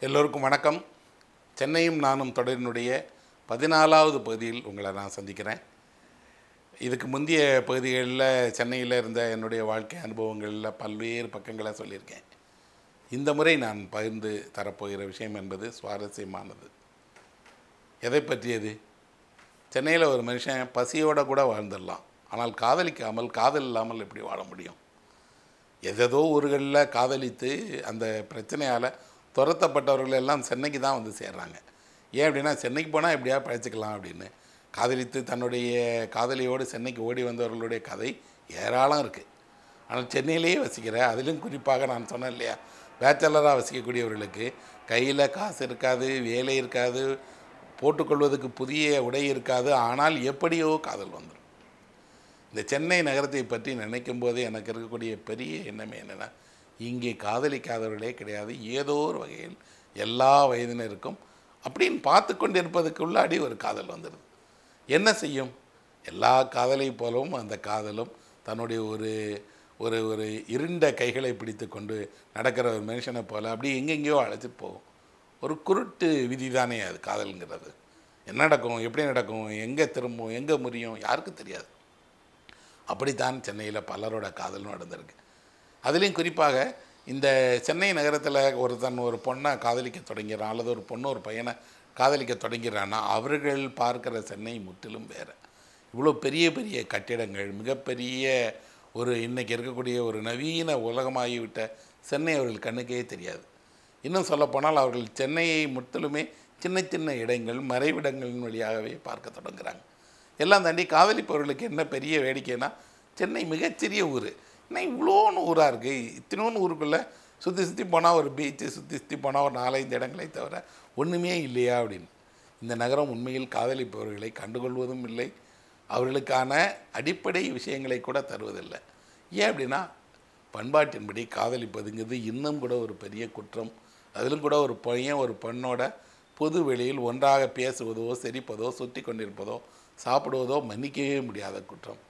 எல்லோருக்கும் வணக்கம். சென்னையும் நானும் தொடரினுடைய பதினாலாவது பகுதியில் உங்களை நான் சந்திக்கிறேன். இதுக்கு முந்தைய பகுதிகளில் சென்னையில் இருந்த என்னுடைய வாழ்க்கை அனுபவங்களில் பல்வேறு பக்கங்களை சொல்லியிருக்கேன். இந்த முறை நான் பகிர்ந்து தரப்போகிற விஷயம் என்பது சுவாரஸ்யமானது. எதை பற்றியது? சென்னையில் ஒரு மனுஷன் பசியோட கூட வாழ்ந்துடலாம். ஆனால் காதலிக்காமல் காதல் இல்லாமல் எப்படி வாழ முடியும்? எதேதோ ஊர்களில் காதலித்து அந்த பிரச்சனையால் துரத்தப்பட்டவர்கள் எல்லாம் சென்னைக்கு தான் வந்து சேர்றாங்க. ஏன் அப்படின்னா சென்னைக்கு போனால் எப்படியா பழச்சிக்கலாம் அப்படின்னு. காதலித்து தன்னுடைய காதலியோடு சென்னைக்கு ஓடி வந்தவர்களுடைய கதை ஏராளம் இருக்குது ஆனால் சென்னையிலேயே வசிக்கிற அதிலும் குறிப்பாக நான் சொன்னேன் இல்லையா பேச்சலராக வசிக்கக்கூடியவர்களுக்கு கையில் காசு இருக்காது வேலை இருக்காது போட்டுக்கொள்வதற்கு புதிய உடை இருக்காது. ஆனால் எப்படியோ காதல் வந்துடும் இந்த சென்னை நகரத்தை பற்றி நினைக்கும் போது எனக்கு இருக்கக்கூடிய பெரிய எண்ணமே என்னென்னா இங்கே காதலிக்காதவர்களே கிடையாது. ஏதோ ஒரு வகையில் எல்லா வயதினருக்கும் அப்படின்னு பார்த்து கொண்டு இருப்பதுக்குள்ளாடி ஒரு காதல் வந்துடுது என்ன செய்யும்? எல்லா காதலை போலவும் அந்த காதலும் தன்னுடைய ஒரு ஒரு ஒரு இருண்ட கைகளை பிடித்து கொண்டு நடக்கிற ஒரு மனுஷனை போல் அப்படி எங்கெங்கேயோ அழைச்சிட்டு போகும். ஒரு குருட்டு விதி தானே அது காதல்ங்கிறது. என்ன நடக்கும் எப்படி நடக்கும் எங்கே திரும்பும் எங்கே முறியும் யாருக்கும் தெரியாது. அப்படித்தான் சென்னையில் பலரோட காதலும் நடந்திருக்கு. அதுலேயும் குறிப்பாக இந்த சென்னை நகரத்தில் ஒருத்தன் ஒரு பொண்ணை காதலிக்க தொடங்கிறான் அல்லது ஒரு பொண்ணு ஒரு பையனை காதலிக்க தொடங்கிறான்னா அவர்கள் பார்க்குற சென்னை முற்றிலும் வேறு. இவ்வளோ பெரிய பெரிய கட்டிடங்கள் மிகப்பெரிய ஒரு இன்றைக்கி இருக்கக்கூடிய ஒரு நவீன உலகமாகிவிட்ட சென்னை அவர்கள் கண்ணுக்கே தெரியாது. இன்னும் சொல்லப்போனால் அவர்கள் சென்னையை முற்றிலுமே சின்ன சின்ன இடங்கள் மறைவிடங்களின் வழியாகவே பார்க்க தொடங்குகிறாங்க எல்லாம் தாண்டி காதலிப்பவர்களுக்கு என்ன பெரிய வேடிக்கைன்னா சென்னை மிகச்சிறிய ஊர். என்ன இவ்வளோன்னு ஊராக இருக்குது இத்தனோன்னு ஊருக்குள்ளே சுற்றி சுற்றி போனால் ஒரு பீச்சு சுற்றி சுற்றி போனால் ஒரு நாலஞ்சு இடங்களை தவிர ஒன்றுமே இல்லையா அப்படின்னு. இந்த நகரம் உண்மையில் காதலிப்பவர்களை கண்டுகொள்வதும் இல்லை அவர்களுக்கான அடிப்படை விஷயங்களை கூட தருவதில்லை. ஏன் அப்படின்னா பண்பாட்டின்படி காதலிப்பதுங்கிறது இன்னும் கூட ஒரு பெரிய குற்றம். அதிலும் கூட ஒரு பையன் ஒரு பெண்ணோட பொது வெளியில் ஒன்றாக பேசுவதோ சிரிப்பதோ சுற்றி கொண்டிருப்பதோ சாப்பிடுவதோ மன்னிக்கவே முடியாத குற்றம்.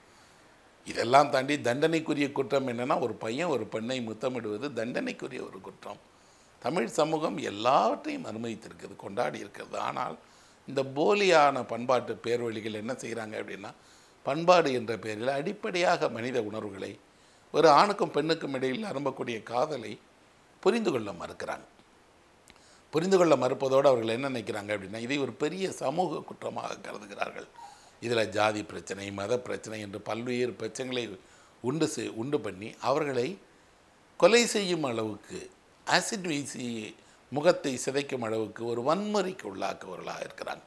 இதெல்லாம் தாண்டி தண்டனைக்குரிய குற்றம் என்னென்னா ஒரு பையன் ஒரு பெண்ணை முத்தமிடுவது தண்டனைக்குரிய ஒரு குற்றம். தமிழ் சமூகம் எல்லாவற்றையும் அனுமதித்திருக்கிறது கொண்டாடி இருக்கிறது. ஆனால் இந்த போலியான பண்பாட்டு பேர்வழிகள் என்ன செய்கிறாங்க அப்படின்னா பண்பாடு என்ற பெயரில் அடிப்படையாக மனித உணர்வுகளை ஒரு ஆணுக்கும் பெண்ணுக்கும் இடையில் அரும்பக்கூடிய காதலை புரிந்து கொள்ள மறுக்கிறாங்க. புரிந்து கொள்ள மறுப்பதோடு அவர்கள் என்ன நினைக்கிறாங்க அப்படின்னா இதை ஒரு பெரிய சமூக குற்றமாக கருதுகிறார்கள். இதில் ஜாதி பிரச்சனை மத பிரச்சனை என்று பல்வேறு பிரச்சனைகளை உண்டு செ உண்டு பண்ணி அவர்களை கொலை செய்யும் அளவுக்கு ஆசிட் வீசி முகத்தை சிதைக்கும் அளவுக்கு ஒரு வன்முறைக்கு உள்ளாக்குவர்களாக இருக்கிறாங்க.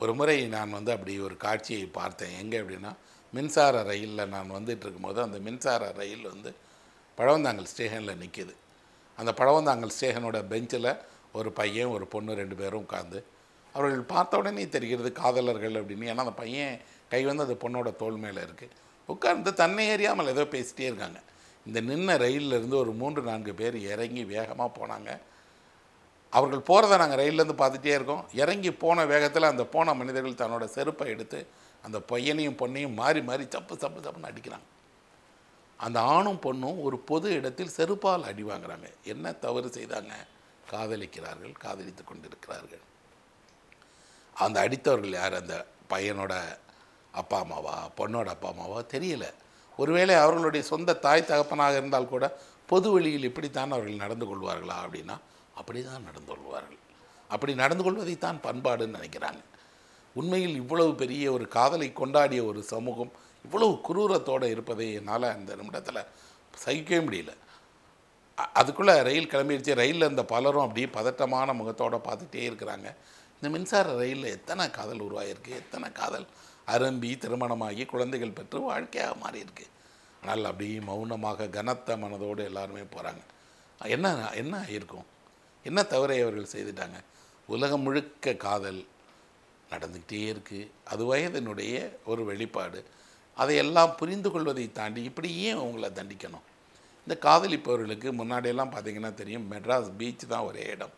ஒரு முறை நான் வந்து அப்படி ஒரு காட்சியை பார்த்தேன். எங்கே அப்படின்னா மின்சார ரயிலில் நான் வந்துட்டு இருக்கும்போது அந்த மின்சார ரயில் வந்து பழவந்தாங்கல் ஸ்டேஷனில் நிற்கிது அந்த பழவந்தாங்கல் ஸ்டேஷனோட பெஞ்சில் ஒரு பையன் ஒரு பொண்ணு ரெண்டு பேரும் உட்காந்து அவர்கள் பார்த்த உடனே தெரிகிறது காதலர்கள் அப்படின்னு. ஏன்னா அந்த பையன் கை வந்து அந்த பொண்ணோட தோல் மேலே இருக்குது உட்கார்ந்து தன்னை ஏறியாமல் ஏதோ பேசிட்டே இருக்காங்க. இந்த நின்ன ரயில்ல இருந்து ஒரு மூன்று நான்கு பேர் இறங்கி வேகமாக போனாங்க. அவர்கள் போகிறத நாங்கள் ரயில்லேருந்து பார்த்துட்டே இருக்கோம். இறங்கி போன வேகத்தில் அந்த போன மனிதர்கள் தன்னோட செருப்பை எடுத்து அந்த பையனையும் பொண்ணையும் மாறி மாறி சப்பு சப்பு சப்புன்னு அடிக்கிறாங்க. அந்த ஆணும் பொண்ணும் ஒரு பொது இடத்தில் செருப்பால் அடி வாங்குறாங்க. என்ன தவறு செய்தாங்க? காதலிக்கிறார்கள் காதலித்து கொண்டிருக்கிறார்கள். அந்த அடித்தவர்கள் யார்? அந்த பையனோட அப்பா அம்மாவா? பொண்ணோட அப்பா அம்மாவா? தெரியல. ஒருவேளை அவர்களுடைய சொந்த தாய் தகப்பனாக இருந்தால் கூட பொது வழியில் இப்படித்தான் அவர்கள் நடந்து கொள்வார்களா அப்படின்னா அப்படி தான் நடந்து கொள்வார்கள். அப்படி நடந்து கொள்வதைத்தான் பண்பாடுன்னு நினைக்கிறாங்க. உண்மையில் இவ்வளவு பெரிய ஒரு காதலை கொண்டாடிய ஒரு சமூகம் இவ்வளவு குரூரத்தோடு இருப்பதை என்னால் அந்த நிமிடத்தில் சகிக்கவே முடியல. அ- அதுக்குள்ளே ரயில் கிளம்பிடுச்சு ரயிலில் இருந்த பலரும் அப்படியே பதட்டமான முகத்தோடு பார்த்துட்டே இருக்கிறாங்க. இந்த மின்சார ரயிலில் எத்தனை காதல் உருவாகிருக்கு எத்தனை காதல் அரும்பி திருமணமாகி குழந்தைகள் பெற்று வாழ்க்கையாக மாறியிருக்கு? ஆனால் அப்படியே மௌனமாக கனத்த மனதோடு எல்லாருமே போகிறாங்க என்ன என்ன ஆகியிருக்கும் என்ன தவறை அவர்கள் செய்துட்டாங்க? உலகம் முழுக்க காதல் நடந்துக்கிட்டே இருக்குது அது வயதினுடைய ஒரு வெளிப்பாடு. அதையெல்லாம் புரிந்து கொள்வதை தாண்டி இப்படி ஏன் அவங்கள தண்டிக்கணும்? இந்த காதலிப்பவர்களுக்கு முன்னாடியெல்லாம் பார்த்தீங்கன்னா தெரியும் மெட்ராஸ் பீச் தான் ஒரே இடம்.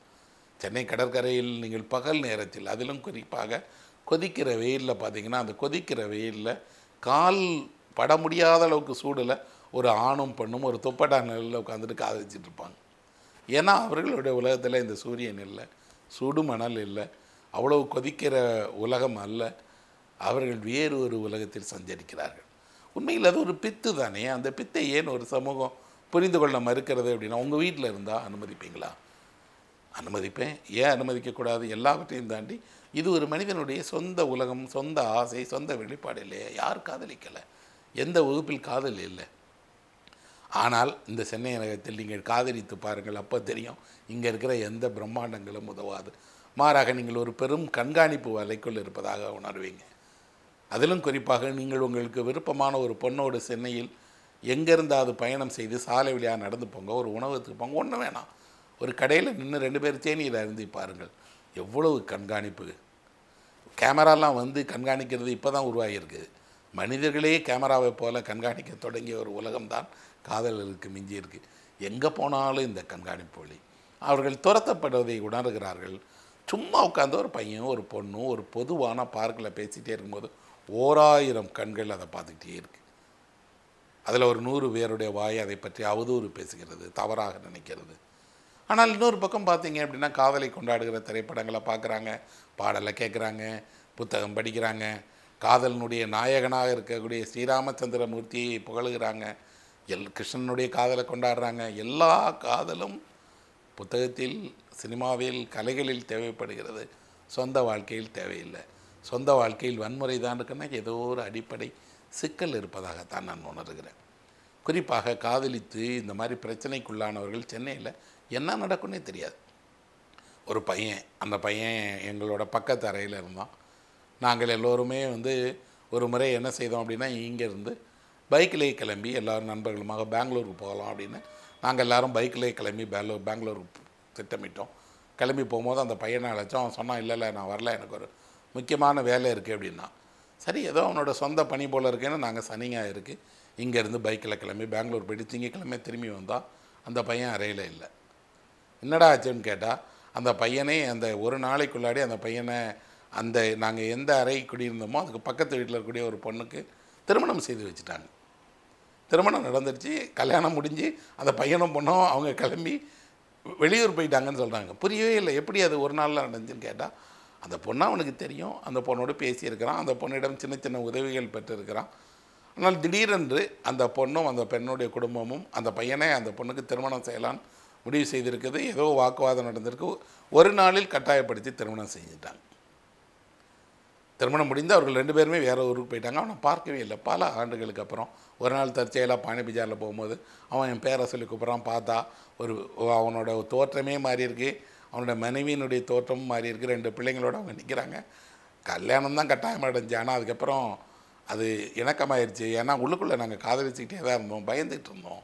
சென்னை கடற்கரையில் நீங்கள் பகல் நேரத்தில் அதிலும் குறிப்பாக கொதிக்கிற வெயிலில் பார்த்தீங்கன்னா அந்த கொதிக்கிற வெயிலில் கால் பட முடியாத அளவுக்கு சூடில் ஒரு ஆணும் பெண்ணும் ஒரு துப்பட்டா நிலையில் உட்காந்துட்டு காதலிச்சிட்டு இருப்பாங்க. ஏன்னா அவர்களுடைய உலகத்தில் இந்த சூரியன் இல்லை சுடு மணல் இல்லை அவ்வளவு கொதிக்கிற உலகம் அல்ல. அவர்கள் வேறு ஒரு உலகத்தில் சஞ்சரிக்கிறார்கள். உண்மையில் அது ஒரு பித்து தானே? அந்த பித்தை ஏன் ஒரு சமூகம் புரிந்து கொள்ள மறுக்கிறது அப்படின்னா உங்கள் வீட்டில் இருந்தால் அனுமதிப்பீங்களா? அனுமதிப்பேன். ஏன் அனுமதிக்கக்கூடாது எல்லாவற்றையும் தாண்டி இது ஒரு மனிதனுடைய சொந்த உலகம் சொந்த ஆசை சொந்த வெளிப்பாடு இல்லையா யார் காதலிக்கலை? எந்த வகுப்பில் காதல் இல்லை? ஆனால் இந்த சென்னை நகரத்தில் நீங்கள் காதலித்து பாருங்கள் அப்போ தெரியும் இங்கே இருக்கிற எந்த பிரம்மாண்டங்களும் உதவாது. மாறாக நீங்கள் ஒரு பெரும் கண்காணிப்பு வலைக்குள் இருப்பதாக உணர்வீங்க. அதிலும் குறிப்பாக நீங்கள் உங்களுக்கு விருப்பமான ஒரு பொண்ணோடு சென்னையில் எங்கேருந்தாவது பயணம் செய்து சாலை வழியாக நடந்து போங்க ஒரு உணவகத்துக்கு போங்க ஒன்றும் வேணாம். ஒரு கடையில் நின்று ரெண்டு பேர் தேனியில் அருந்தி பாருங்கள். எவ்வளவு கண்காணிப்பு. கேமராலாம் வந்து கண்காணிக்கிறது இப்போ தான் உருவாகியிருக்கு. மனிதர்களே கேமராவை போல கண்காணிக்க தொடங்கிய ஒரு உலகம்தான் காதலருக்கு மிஞ்சி இருக்கு. எங்கே போனாலும் இந்த கண்காணிப்பு வழி. அவர்கள் துரத்தப்படுவதை உணர்கிறார்கள். சும்மா உட்காந்து ஒரு பையன் ஒரு பொண்ணும் ஒரு பொதுவான பார்க்கில் பேசிகிட்டே இருக்கும்போது ஓராயிரம் கண்கள் அதை பார்த்துக்கிட்டே இருக்கு. அதில் ஒரு நூறு பேருடைய வாய் அதை பற்றி அவதூறு பேசுகிறது தவறாக நினைக்கிறது. ஆனால் இன்னொரு பக்கம் பார்த்தீங்க அப்படின்னா காதலை கொண்டாடுகிற திரைப்படங்களை பார்க்குறாங்க பாடலை கேட்குறாங்க புத்தகம் படிக்கிறாங்க காதலனுடைய நாயகனாக இருக்கக்கூடிய ஸ்ரீராமச்சந்திரமூர்த்தியை புகழுகிறாங்க எல் கிருஷ்ணனுடைய காதலை கொண்டாடுறாங்க. எல்லா காதலும் புத்தகத்தில் சினிமாவில் கலைகளில் தேவைப்படுகிறது. சொந்த வாழ்க்கையில் தேவையில்லை. சொந்த வாழ்க்கையில் வன்முறை தான் இருக்குன்னா ஏதோ ஒரு அடிப்படை சிக்கல் இருப்பதாகத்தான் நான் உணர்கிறேன். குறிப்பாக காதலித்து இந்த மாதிரி பிரச்சனைக்குள்ளானவர்கள் சென்னையில் என்ன நடக்கும்னே தெரியாது. ஒரு பையன் அந்த பையன் எங்களோட பக்கத்து அறையில் இருந்தான். நாங்கள் எல்லோருமே வந்து ஒரு முறை என்ன செய்தோம் அப்படின்னா இங்கேருந்து பைக்கிலேயே கிளம்பி எல்லோரும் நண்பர்களுமாக பெங்களூருக்கு போகலாம் அப்படின்னு நாங்கள் எல்லாரும் பைக்கிலேயே கிளம்பி பெங்களூர் பெங்களூருக்கு திட்டமிட்டோம். கிளம்பி போகும்போது அந்த பையனை அழைச்சோம். அவன் சொன்னான் இல்லை இல்லை நான் வரல. எனக்கு ஒரு முக்கியமான வேலை இருக்குது அப்படின்னா. சரி ஏதோ அவனோட சொந்த பணி போல் இருக்கேன்னு நாங்கள் சனிங்காக இருக்குது இங்கேருந்து பைக்கில் கிளம்பி பெங்களூர் போயிட்டு திங்கக்கிழமை திரும்பி வந்தால் அந்த பையன் அறையில் இல்லை. என்னடா ஆச்சுன்னு கேட்டால் அந்த பையனே அந்த ஒரு நாளைக்குள்ளாடி அந்த பையனை அந்த நாங்கள் எந்த அறை குடியிருந்தோமோ அதுக்கு பக்கத்து வீட்டில் இருக்கக்கூடிய ஒரு பொண்ணுக்கு திருமணம் செய்து வச்சுட்டாங்க. திருமணம் நடந்துருச்சு கல்யாணம் முடிஞ்சு அந்த பையனும் பொண்ணும் அவங்க கிளம்பி வெளியூர் போயிட்டாங்கன்னு சொல்கிறாங்க புரியவே இல்லை எப்படி அது ஒரு நாளில் நடந்துச்சுன்னு கேட்டால் அந்த பொண்ணு அவனுக்கு தெரியும் அந்த பொண்ணோடு பேசியிருக்கிறான் அந்த பொண்ணிடம் சின்ன சின்ன உதவிகள் பெற்றிருக்கிறான். ஆனால் திடீரென்று அந்த பொண்ணும் அந்த பெண்ணுடைய குடும்பமும் அந்த பையனை அந்த பொண்ணுக்கு திருமணம் செய்யலான்னு முடிவு செய்திருக்குது ஏதோ வாக்குவாதம் நடந்திருக்கு ஒரு நாளில் கட்டாயப்படுத்தி திருமணம் செஞ்சுட்டாங்க. திருமணம் முடிந்து அவர்கள் ரெண்டு பேருமே வேறு ஊருக்கு போயிட்டாங்க. அவனை பார்க்கவே இல்லை. பல ஆண்டுகளுக்கு அப்புறம் ஒரு நாள் தற்செயலாக பானி பஜாரில் போகும்போது அவன் என் பேரை சொல்லி கூப்பிட்றான். பார்த்தா ஒரு அவனோட தோற்றமே மாறியிருக்கு அவனோட மனைவியினுடைய தோற்றமும் மாறி இருக்குது ரெண்டு பிள்ளைங்களோட அவங்க நிற்கிறாங்க கல்யாணம் தான் கட்டாயம் அடைஞ்சு ஆனால் அதுக்கப்புறம் அது இணக்கமாயிருச்சு. ஏன்னா உள்ளுக்குள்ளே நாங்கள் காதலிச்சுக்கிட்டே தான் இருந்தோம். பயந்துகிட்டு இருந்தோம்.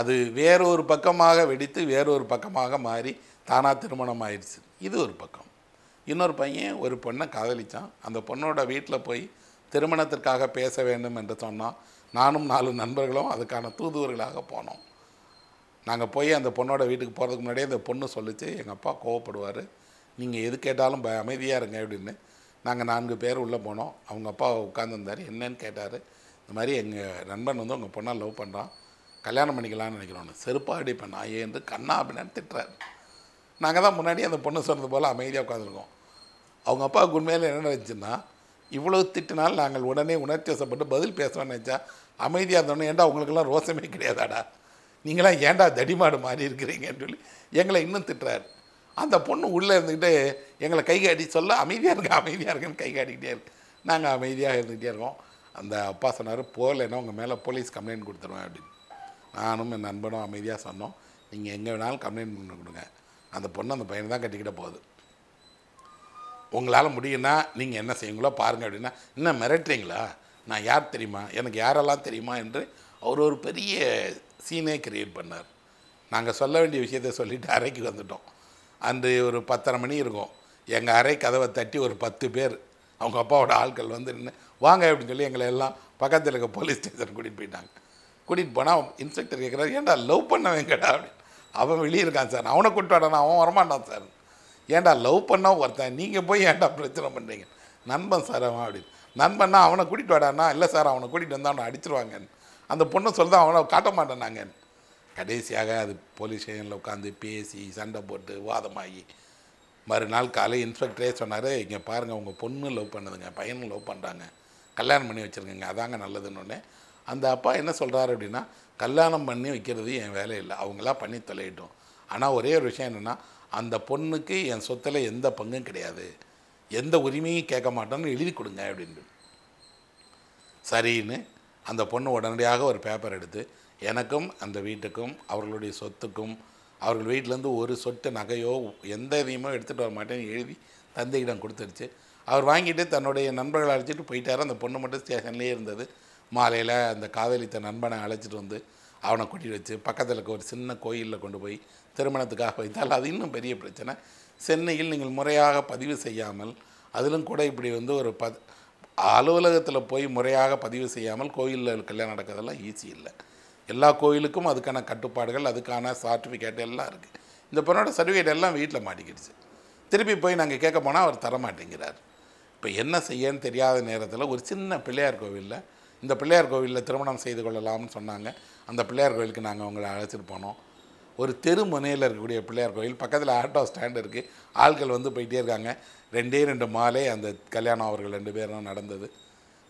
அது வேறொரு பக்கமாக வெடித்து வேறொரு பக்கமாக மாறி தானாக திருமணம் ஆயிடுச்சு இது ஒரு பக்கம். இன்னொரு பையன் ஒரு பொண்ணை காதலித்தான் அந்த பொண்ணோட வீட்டில் போய் திருமணத்திற்காக பேச வேண்டும் என்று சொன்னான். நானும் நாலு நண்பர்களும் அதுக்கான தூதுவர்களாக போனோம். நாங்கள் போய் அந்த பொண்ணோட வீட்டுக்கு போகிறதுக்கு முன்னாடியே அந்த பொண்ணு சொல்லிச்சு எங்கள் அப்பா கோவப்படுவார். நீங்கள் எது கேட்டாலும் ப அமைதியாக இருங்க அப்படின்னு. நாங்கள் நான்கு பேர் உள்ளே போனோம். அவங்க அப்பா உட்காந்துருந்தார் என்னன்னு கேட்டார். இந்த மாதிரி எங்கள் நண்பன் வந்து உங்கள் பொண்ணை லவ் பண்ணுறான் கல்யாணம் பண்ணிக்கலாம்னு நினைக்கிறோன்னு. செருப்பாடி பண்ணா நான் கண்ணா அப்படின்னு திட்டுறாரு. நாங்கள் தான் முன்னாடி அந்த பொண்ணு சொன்னது போல் அமைதியாக உட்காந்துருக்கோம் அவங்க அப்பாவுக்கு உண்மையில் என்ன நினச்சுன்னா இவ்வளவு திட்டினால் நாங்கள் உடனே உணர்ச்சி வசப்பட்டு பதில் பேசுகிறோம்னு நினச்சா அமைதியாக இருந்தோடனே ஏன்டா உங்களுக்கெல்லாம் ரோசமே கிடையாதாடா? நீங்களாம் ஏன்டா தடிமாடு மாறி இருக்கிறீங்கன்னு சொல்லி எங்களை இன்னும் திட்டுறாரு. அந்த பொண்ணு உள்ளே இருந்துக்கிட்டு எங்களை கை காட்டி சொல்ல அமைதியாக இருங்க அமைதியாக இருக்குன்னு கை காட்டிக்கிட்டே இருக்கு. நாங்கள் அமைதியாக இருந்துக்கிட்டே இருக்கோம். அந்த அப்பா சொன்னார் போகலைன்னா உங்கள் மேலே போலீஸ் கம்ப்ளைண்ட் கொடுத்துருவேன் அப்படின்னு. நானும் என் நண்பனும் அமைதியாக சொன்னோம். நீங்கள் எங்கே வேணாலும் கம்ப்ளைண்ட் பண்ணி கொடுங்க. அந்த பொண்ணு அந்த பையனை தான் கட்டிக்கிட்ட போகுது. உங்களால் முடியும்னா நீங்கள் என்ன செய்யுங்களோ பாருங்கள் அப்படின்னா இன்னும் மிரட்டுறீங்களா? நான் யார் தெரியுமா? எனக்கு யாரெல்லாம் தெரியுமா என்று அவர் ஒரு பெரிய சீனே கிரியேட் பண்ணார். நாங்கள் சொல்ல வேண்டிய விஷயத்த சொல்லிவிட்டு அறைக்கு வந்துட்டோம். அன்று ஒரு பத்தரை மணி இருக்கும். எங்கள் அறை கதவை தட்டி ஒரு பத்து பேர் அவங்க அப்பாவோட ஆட்கள் வந்து நின்று வாங்க அப்படின்னு சொல்லி எங்களை எல்லாம் பக்கத்தில் இருக்க போலீஸ் ஸ்டேஷன் கூட்டிகிட்டு போயிட்டாங்க. கூட்டிகிட்டு போனால் இன்ஸ்பெக்டர் கேட்குறாரு ஏன்டா லவ் பண்ணவன் கேடா அப்படின்னு. அவன் வெளியே இருக்கான் சார். அவனை கூப்பிட்டு அவன் வரமாட்டான் சார். ஏன்டா லவ் பண்ணா ஒருத்தன் நீங்கள் போய் ஏன்டா பிரச்சனை பண்ணுறீங்க நண்பன் சார் அவன் அப்படின்னு நண்பன்னா அவனை கூட்டிகிட்டு வாடானா இல்லை சார் அவனை கூட்டிகிட்டு வந்தால் அவனை அடிச்சிருவாங்கன்னு. அந்த பொண்ணு சொல்லுதான் அவனை காட்ட மாட்டேனாங்க கடைசியாக அது போலீஸ் ஸ்டேஷனில் உட்காந்து பேசி சண்டை போட்டு வாதமாகி. மறுநாள் காலை இன்ஸ்பெக்டரே சொன்னார் இங்கே பாருங்கள் உங்கள் பொண்ணு லவ் பண்ணுதுங்க பையனும் லவ் பண்ணுறாங்க கல்யாணம் பண்ணி வச்சுருக்கங்க அதாங்க நல்லதுன்னு அந்த அப்பா என்ன சொல்கிறாரு அப்படின்னா கல்யாணம் பண்ணி வைக்கிறது என் வேலை இல்லை அவங்களா பண்ணி தொலையிட்டோம். ஆனால் ஒரே ஒரு விஷயம் என்னென்னா அந்த பொண்ணுக்கு என் சொத்தில் எந்த பங்கும் கிடையாது. எந்த உரிமையும் கேட்க மாட்டோன்னு எழுதி கொடுங்க அப்படின்னு. சரின்னு அந்த பொண்ணு உடனடியாக ஒரு பேப்பர் எடுத்து எனக்கும் அந்த வீட்டுக்கும் அவர்களுடைய சொத்துக்கும் அவர்கள் வீட்டிலேருந்து ஒரு சொட்டு நகையோ எந்த இதையுமோ எடுத்துகிட்டு வர மாட்டேன்னு எழுதி தந்தையிடம் கொடுத்துருச்சு. அவர் வாங்கிட்டு தன்னுடைய நண்பர்களை அழைச்சிட்டு போயிட்டார். அந்த பொண்ணு மட்டும் ஸ்டேஷன்லேயே இருந்தது. மாலையில் அந்த காதலித்த நண்பனை அழைச்சிட்டு வந்து அவனை கூட்டிகிட்டு வச்சு பக்கத்தில் இருக்க ஒரு சின்ன கோயிலில் கொண்டு போய் திருமணத்துக்காக வைத்தால் அது இன்னும் பெரிய பிரச்சனை. சென்னையில் நீங்கள் முறையாக பதிவு செய்யாமல் அதிலும் கூட இப்படி வந்து ஒரு பத் அலுவலகத்தில் போய் முறையாக பதிவு செய்யாமல் கோயிலில் கல்யாணம் நடக்கிறதெல்லாம் ஈஸி இல்லை. எல்லா கோயிலுக்கும் அதுக்கான கட்டுப்பாடுகள் அதுக்கான சர்டிஃபிகேட் எல்லாம் இருக்குது இந்த பொண்ணோட சர்டிஃபிகேட் எல்லாம் வீட்டில் மாட்டிக்கிடுச்சு. திருப்பி போய் நாங்கள் கேட்க போனால் அவர் தர மாட்டேங்கிறார். இப்போ என்ன செய்யன்னு தெரியாத நேரத்தில் ஒரு சின்ன பிள்ளையார் கோவிலில் இந்த பிள்ளையார் கோவிலில் திருமணம் செய்து கொள்ளலாம்னு சொன்னாங்க. அந்த பிள்ளையார் கோவிலுக்கு நாங்கள் உங்களை அழைச்சிட்டு போனோம். ஒரு தெரு முனையில் இருக்கக்கூடிய பிள்ளையார் கோயில். பக்கத்தில் ஆட்டோ ஸ்டாண்ட் இருக்குது ஆட்கள் வந்து போயிட்டே இருக்காங்க. ரெண்டே ரெண்டு மாலை அந்த கல்யாணம் அவர்கள் ரெண்டு பேரும் நடந்தது.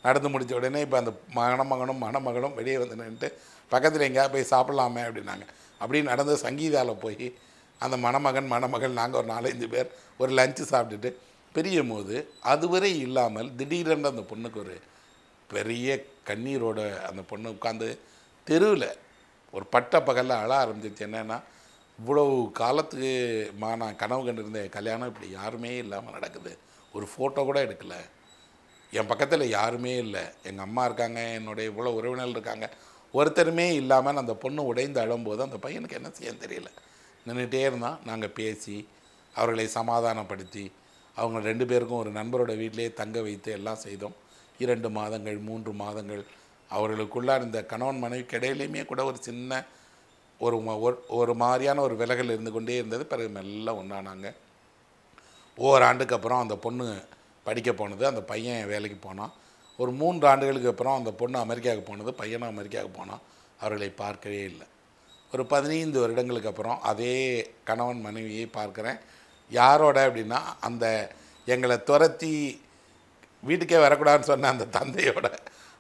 நடந்து முடித்த உடனே இப்போ அந்த மணமகனும் மணமகளும் வெளியே வந்து நின்றுட்டு பக்கத்தில் எங்கேயா போய் சாப்பிட்லாமே அப்படின்னாங்க. அப்படி நடந்து சங்கீதாவில் போய் அந்த மணமகன் மணமகள் நாங்கள் ஒரு நாலஞ்சு பேர் ஒரு லஞ்சு சாப்பிட்டுட்டு பிரியும் போது அதுவரை இல்லாமல் திடீரென்று அந்த பொண்ணுக்கு ஒரு பெரிய கண்ணீரோட அந்த பொண்ணு உட்காந்து தெருவில் ஒரு பட்ட பகலில் அழ ஆரம்பிச்சிச்சு. என்னென்னா இவ்வளவு காலத்துக்கு மா நான் கனவு கண்டிருந்த கல்யாணம் இப்படி யாருமே இல்லாமல் நடக்குது. ஒரு ஃபோட்டோ கூட எடுக்கலை. என் பக்கத்தில் யாருமே இல்லை. எங்கள் அம்மா இருக்காங்க என்னுடைய இவ்வளோ உறவினர்கள் இருக்காங்க. ஒருத்தருமே இல்லாமல் அந்த பொண்ணு உடைந்து அழும்போது அந்த பையனுக்கு என்ன செய்ய தெரியல. நின்றுட்டே இருந்தான். நாங்கள் பேசி அவர்களை சமாதானப்படுத்தி அவங்க ரெண்டு பேருக்கும் ஒரு நண்பரோட வீட்டிலேயே தங்க வைத்து எல்லாம் செய்தோம். இரண்டு மாதங்கள் மூன்று மாதங்கள் அவர்களுக்குள்ளார் இந்த கணவன் மனைவிக்கு இடையிலையுமே கூட ஒரு சின்ன ஒரு ம- ஒரு- ஒரு மாதிரியான ஒரு விலகல் இருந்து கொண்டே இருந்தது. பிறகு மெல்ல ஒன்றானாங்க ஓராண்டுக்கு அப்புறம் அந்த பொண்ணு படிக்க போனது. அந்த பையன் வேலைக்கு போனான். ஒரு மூன்று ஆண்டுகளுக்கு அப்புறம் அந்த பொண்ணு அமெரிக்காவுக்கு போனது. பையனும் அமெரிக்காவுக்கு போனான். அவர்களை பார்க்கவே இல்லை. ஒரு பதினைந்து வருடங்களுக்கு அப்புறம் அதே கணவன் மனைவியை பார்க்குறேன். யாரோட அப்படின்னா அந்த எங்களை துரத்தி வீட்டுக்கே வரக்கூடாதுன்னு சொன்ன அந்த தந்தையோட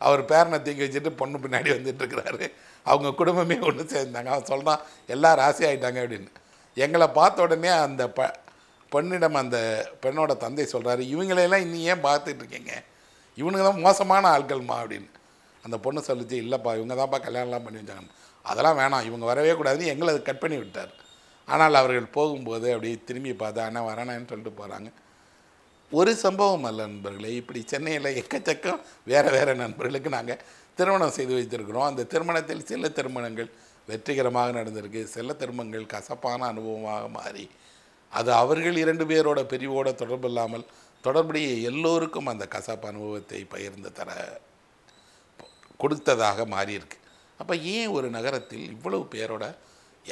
அவர் பேரனை தூக்கி வச்சுட்டு பொண்ணு பின்னாடி வந்துட்டு இருக்கிறாரு அவங்க குடும்பமே ஒன்று சேர்ந்தாங்க. அவன் சொல்கிறான் எல்லாம் ராசி ஆகிட்டாங்க அப்படின்னு. எங்களை பார்த்த உடனே அந்த ப பெண்ணிடம் அந்த பெண்ணோட தந்தை சொல்கிறாரு இவங்களையெல்லாம் இன்னும் ஏன் பார்த்துட்டு இருக்கீங்க இவனுங்க தான் மோசமான ஆட்கள்மா அப்படின்னு. அந்த பொண்ணு சொல்லிச்சு இல்லைப்பா இவங்க தான்ப்பா கல்யாணம்லாம் பண்ணி வச்சாங்க அதெல்லாம் வேணாம் இவங்க வரவே கூடாதுன்னு எங்களை அது கட் பண்ணி விட்டார். ஆனால் அவர்கள் போகும்போது அப்படியே திரும்பி பார்த்து அண்ணா வரேன்னு சொல்லிட்டு போகிறாங்க ஒரு சம்பவம் அல்ல நண்பர்களே. இப்படி சென்னையில் எக்கச்சக்கம் வேறு வேறு நண்பர்களுக்கு நாங்கள் திருமணம் செய்து வைத்திருக்கிறோம். அந்த திருமணத்தில் சில திருமணங்கள் வெற்றிகரமாக நடந்திருக்கு. சில திருமணங்கள் கசப்பான அனுபவமாக மாறி அது அவர்கள் இரண்டு பேரோட பிரிவோட தொடர்பு இல்லாமல் தொடர்புடைய எல்லோருக்கும் அந்த கசப்பு அனுபவத்தை பகிர்ந்து தர கொடுத்ததாக மாறியிருக்கு. அப்போ ஏன் ஒரு நகரத்தில் இவ்வளவு பேரோட